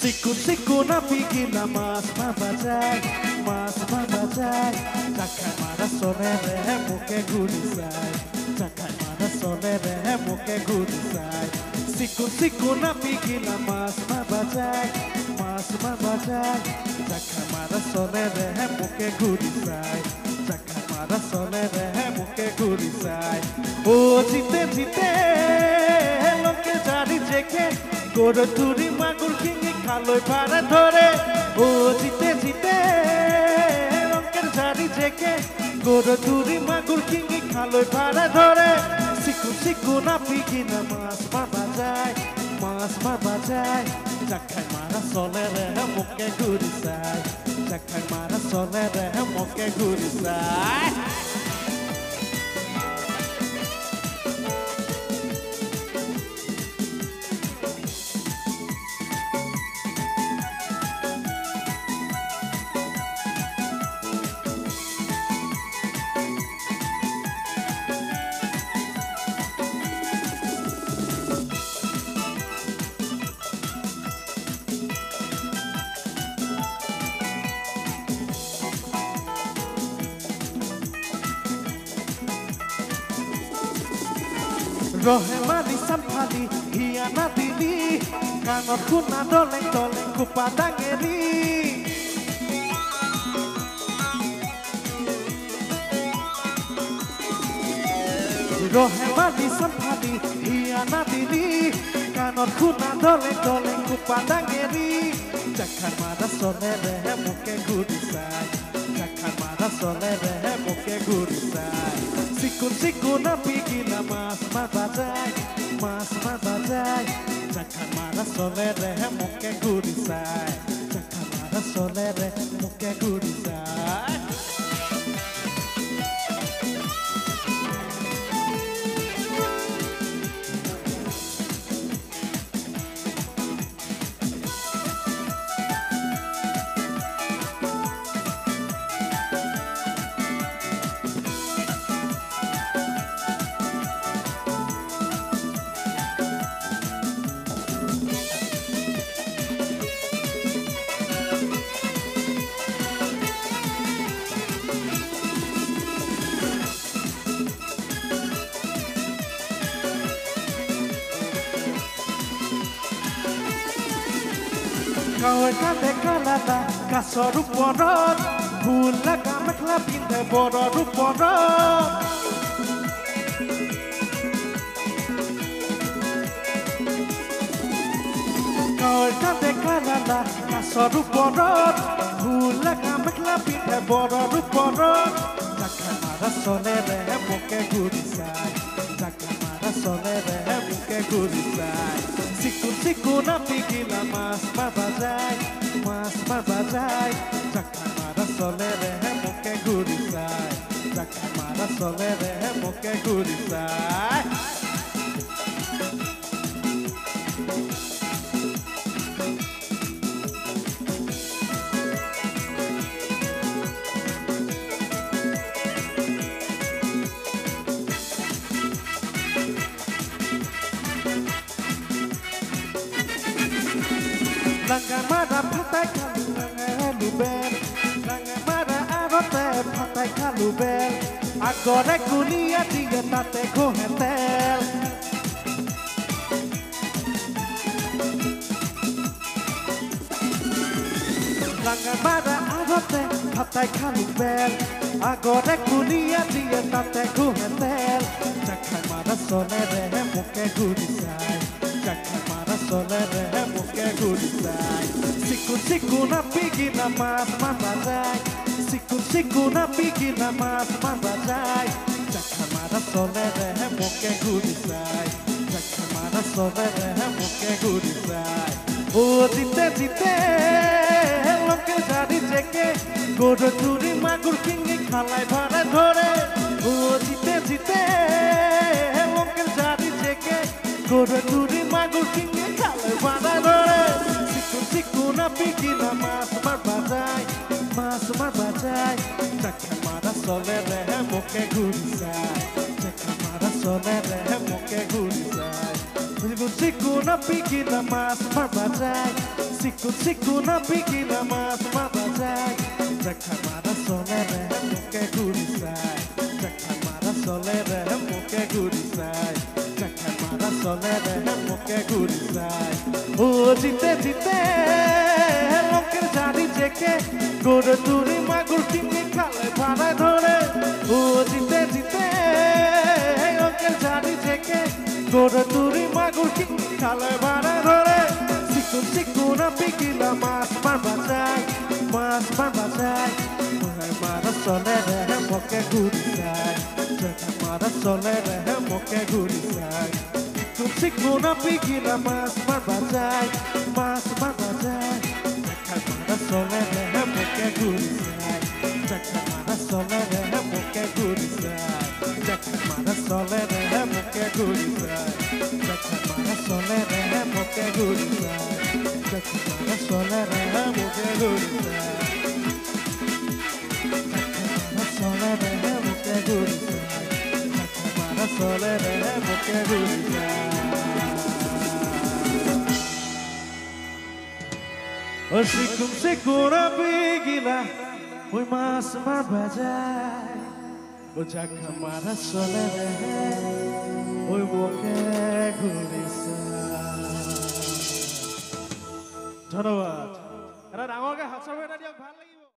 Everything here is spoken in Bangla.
Siku siku na pigi na mas mabacay, mas mabacay. Cakay mana sore rehe muke gudisay, cakay mana sore rehe muke gudisay. Siku siku na pigi na mas mabacay, mas mabacay. Cakay mana sore rehe muke gudisay, cakay mana sore rehe muke gudisay. Oh jite jite, loke jari jeke, godo turi magur king. খালোয় ভাড়া ধরে। ও জিতে জিতে অঙ্কের জানি জেকে গরু তুরি মাগুর কিঙে খালোয় ভাড়া ধরে। শিখু শিখু না পিগি না মাছ মারা যায়, মাছ মারা যায়। চাখায় মারা চলে রে, মুখে ঘুরি যায় চাখায় মারা চলে রে, মুখে ঘুরি যায় ৰহে মাৰি চাম্ফালি হিয়া নাদিলি কাণত শুনা দলে দলে কোপা ডাঙেৰি ৰহে মাৰি চাম্ফালি হিয়া নাদিলি কাণত শুনা দলে দলে কোপা ডাঙেৰি चक्कर मारा सोले रहे मुके गुड़साई चक्कर मारा सोले रहे मुके गुड़साई सिकुन सिकुन ना मास मज़ा जाए, मास मज़ा जाए। चक्कर मारा सोले रहे मुके गुड़साई चक्कर मारा, सोने रहे मुके गुड़साई চাই কাৱৈ কাঁধে কালাটা কাছৰ ওপৰত ফুল লগা মেখেলা পিন্ধে বৰৰ ওপৰত কাৱৈ কাঁধে কালাটা কাছৰ ওপৰত ফুল লগা মেখেলা পিন্ধে বৰৰ ওপৰত জাখা মাৰা চলেৰে মোকে ঘূৰি চাই জাখা মাৰা চলেৰে মোকে ঘূৰি চাই চিকুণ চিকুণ আপি গিলা মাছ মাৰা যায় মাছ মাৰা যায় জাখা মাৰা চলেৰে মোকে ঘূৰি Langamada patai kalubel Langamada arote patai kalubel Agora kulia diga tate kohetel Langamada arote patai kalubel Agora kulia diga tate kohetel Chakai mara sone rehe muke gurisai gudisai Jakai mara sonere muke gudisai Sikun sikun api gina mas mabazai Sikun sikun api gina mas mabazai Jakai mara sonere muke gudisai Jakai mara sonere muke gudisai ও জিতে জিতে লোকে জানি জেকে গরু চুরি মাগুর কিঙ্গি খালাই ভাড়া ধরে ও জিতে জিতে লোকে জানি জেকে গরু চুরি gurtinga kale pada dore Sikur sikur na piki na mas mar bajai Mas mar bajai Chakha mara sole rehe moke gurisai Chakha mara sole rehe moke gurisai Sikur sikur na piki na mas mar bajai Sikur sikur na piki na mas গড়ে তুরি মাগুর কিনে খালে ভাড়ায় ধরে। ও জিতে জিতে লোকের জারি জেকে গড়ে তুরি মাগুর কিনে খালে ভাড়ায় ধরে। চিকুন চিকুন পিকিলা মাছ মারবা যায় মাছ মারবা যায় মার মারা চলে রে মুখে ঘুরি যায় মারা চলে রে মুখে ঘুরি যায়। চিকুন পিকিলা মাছ মারবা যায় মাছ solene é porque gurizai Da camada solene é porque gurizai Da camada solene é porque gurizai Da camada solene é porque gurizai Da camada solene é porque gurizai Da camada solene é porque gurizai Da camada solene é porque gurizai Όσοι κόμψε κουραπήγινα Που είμαστε μαρμπαζά Που τσακαμάρα σωλένε Που είμαστε κουρίσα Τώρα βάτ Ρε ραγόγα, χαψόβε ένα διόγκο